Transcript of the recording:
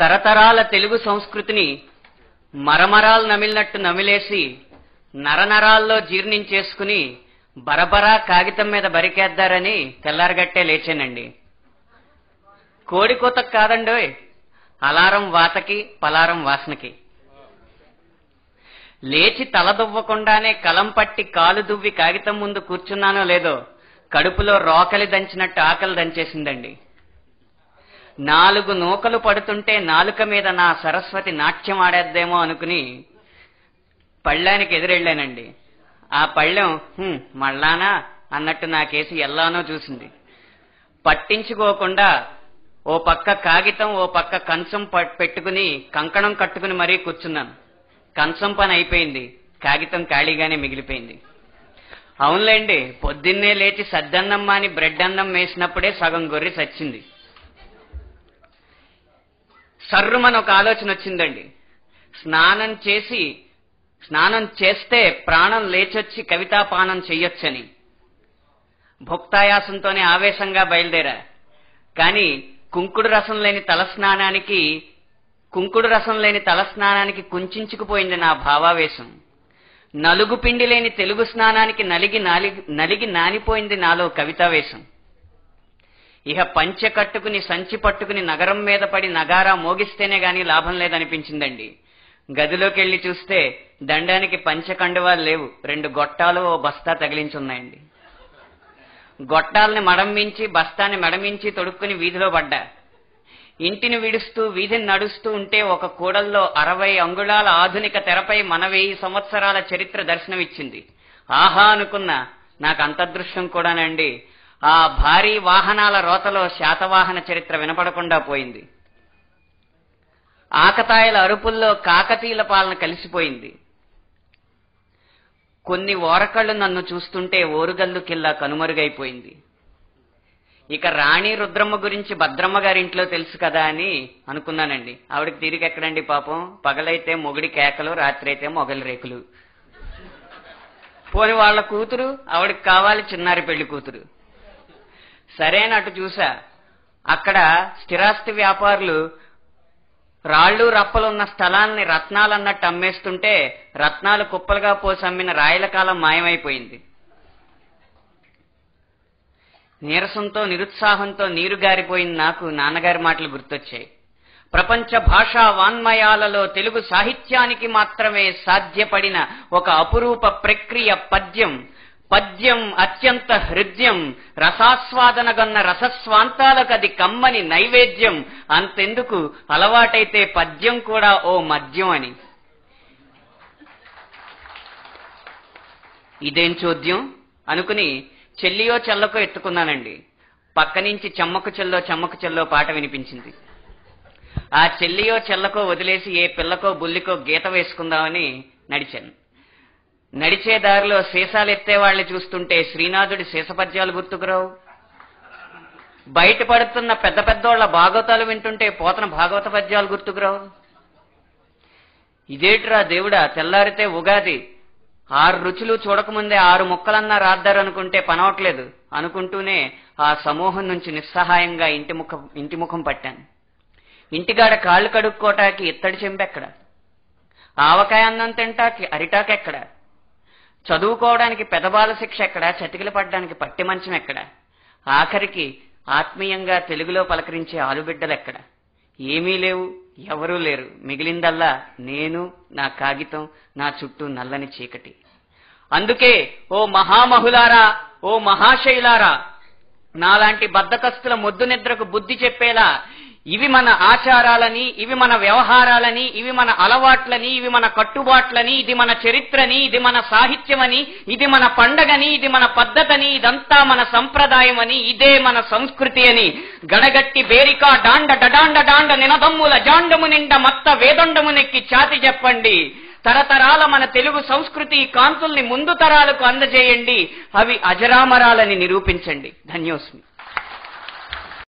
తరతరాల తెలుగు సంస్కృతిని మరమరాలు నమిలినట్టు నమిలేసి నరనరాల్లో జీర్ణించేసుకుని బరబరా కాగితం మీద బరికేద్దారని తెల్లారగట్టే లేచానండి. కోడి కూతకు కాదండోయ్ అలారం వాతకి పలారం వాసనకి. లేచి తలదువ్వకుండానే కలం పట్టి కాలు దువ్వి కాగితం ముందు కూర్చున్నానో లేదో కడుపులో రోకలి దంచినట్టు ఆకలి దంచేసిందండి. నాలుగు నూకలు పడుతుంటే నాలుక మీద నా సరస్వతి నాట్యం ఆడేద్దేమో అనుకుని పళ్ళానికి ఎదురెళ్ళానండి. ఆ పళ్ళెం మళ్ళానా? అన్నట్టు నాకేసి ఎల్లానో చూసింది. పట్టించుకోకుండా ఓ పక్క కాగితం ఓ పక్క కంచం పెట్టుకుని కంకణం కట్టుకుని మరీ కూర్చున్నాను. కంచం పని అయిపోయింది. కాగితం ఖాళీగానే మిగిలిపోయింది. అవునులేండి పొద్దున్నే లేచి సద్దన్నం మాని బ్రెడ్ అన్నం వేసినప్పుడే సగం గొర్రె చచ్చింది. సర్రుమని ఒక ఆలోచన వచ్చిందండి. స్నానం చేసి స్నానం చేస్తే ప్రాణం లేచొచ్చి కవితాపానం చెయ్యొచ్చని. భుక్తాయాసంతోనే ఆవేశంగా బయలుదేరా. కానీ కుంకుడు రసం లేని తలస్నానానికి కుంకుడు రసం లేని తలస్నానానికి కుంచుకుపోయింది నా భావావేశం. నలుగు పిండి లేని తెలుగు స్నానానికి నలిగి నాలి నలిగి నానిపోయింది నాలో కవితావేశం. ఇహ పంచె కట్టుకుని సంచి పట్టుకుని నగరం మీద పడి నగారా మోగిస్తేనే గాని లాభం లేదనిపించిందండి. గదిలోకి వెళ్ళి చూస్తే దండానికి పంచకండువాలు లేవు. రెండు గొట్టాలు ఓ బస్తా తగిలించి ఉన్నాయండి గొట్టాలని మడమ్మించి బస్తాని మడమించి తొడుక్కుని వీధిలో పడ్డా. ఇంటిని విడుస్తూ వీధిని నడుస్తూ ఉంటే ఒక కూడల్లో అరవై అంగుళాల ఆధునిక తెరపై మన వెయ్యి సంవత్సరాల చరిత్ర దర్శనమిచ్చింది. ఆహా అనుకున్నా నాకు అంతదృష్టం కూడానండి. ఆ భారీ వాహనాల రోతలో శాతవాహన చరిత్ర వినపడకుండా పోయింది. ఆకతాయిల అరుపుల్లో కాకతీయుల పాలన కలిసిపోయింది. కొన్ని ఓరకళ్ళు నన్ను చూస్తుంటే ఓరుగల్లు కిల్లా కనుమరుగైపోయింది. ఇక రాణి రుద్రమ్మ గురించి భద్రమ్మ గారి ఇంట్లో తెలుసు కదా అని అనుకున్నానండి. ఆవిడకి తిరిగెక్కడండి పాపం? పగలైతే మొగుడి కేకలు రాత్రి అయితే మొగలి రేకులు. పోని వాళ్ళ కూతురు ఆవిడకి కావాలి చిన్నారి పెళ్ళి కూతురు. సరేనట్టు చూసా అక్కడ స్థిరాస్తి వ్యాపారులు రాళ్ళు రప్పలున్న స్థలాన్ని రత్నాలన్నట్టు అమ్మేస్తుంటే రత్నాలు కుప్పలుగా పోసి అమ్మిన రాయల కాలం మాయమైపోయింది. నీరసంతో నిరుత్సాహంతో నీరు గారిపోయిన నాకు నాన్నగారి మాటలు గుర్తొచ్చాయి. ప్రపంచ భాషా వాన్మయాలలో తెలుగు సాహిత్యానికి మాత్రమే సాధ్యపడిన ఒక అపురూప ప్రక్రియ పద్యం పద్యం అత్యంత హృద్యం రసాస్వాదనగన్న రసస్వాంతాలకది కమ్మని నైవేద్యం అంతెందుకు అలవాటైతే పద్యం కూడా ఓ మద్యం అని. ఇదేం చోద్యం? అనుకుని చెల్లియో చెల్లకో ఎత్తుకున్నానండి. పక్క నుంచి చెమ్మకు చెల్లో చెమ్మకు చెల్లో పాట వినిపించింది. ఆ చెల్లియో చెల్లకో వదిలేసి ఏ పిల్లకో బుల్లికో గీత వేసుకుందామని నడిచాను. నడిచే దారిలో సీసాలెత్తే వాళ్ళని చూస్తుంటే శ్రీనాథుడి సీసపద్యాలు గుర్తుకురావు బయట పడుతున్న పెద్ద పెద్దోళ్ళ భాగవతాలు వింటుంటే పోతన భాగవత పద్యాలు గుర్తుకురావు ఇదేట్రా దేవుడా తెల్లారితే ఉగాది. ఆరు రుచులు చూడకముందే ఆరు ముక్కలన్నా రాద్దారనుకుంటే పనవట్లేదు. అనుకుంటూనే ఆ సమూహం నుంచి నిస్సహాయంగా ఇంటి ముఖం ఇంటి ముఖం పట్టాను. ఇంటిగాడ కాళ్ళు కడుక్కోటాకి ఇత్తడి చెంబెక్కడ? ఆవకాయ అన్నం తింటాకి అరిటాకెక్కడ? చదువుకోవడానికి పెదబాల శిక్ష ఎక్కడ? చతికిల పడ్డానికి పట్టి మంచం ఎక్కడ? ఆఖరికి ఆత్మీయంగా తెలుగులో పలకరించే ఆలుబిడ్డలు ఎక్కడ? ఏమీ లేవు ఎవరూ లేరు. మిగిలిందల్లా నేను నా కాగితం నా చుట్టూ నల్లని చీకటి. అందుకే ఓ మహామహులారా ఓ మహాశైలారా నాలాంటి బద్దకస్తుల మొద్దు నిద్రకు బుద్ధి చెప్పేలా ఇవి మన ఆచారాలని ఇవి మన వ్యవహారాలని ఇవి మన అలవాట్లని ఇవి మన కట్టుబాట్లని ఇది మన చరిత్రని ఇది మన సాహిత్యమని ఇది మన పండగని ఇది మన పద్ధతని ఇదంతా మన సంప్రదాయమని ఇదే మన సంస్కృతి అని. గడగట్టి బేరికా డాండ డడాండ డాండ నినదమ్ముల జాండము నిండ మత్త వేదండమునెక్కి ఛాతి చెప్పండి. తరతరాల మన తెలుగు సంస్కృతి కాంతుల్ని ముందు తరాలకు అందజేయండి. అవి అజరామరాలని నిరూపించండి. ధన్యోస్మి.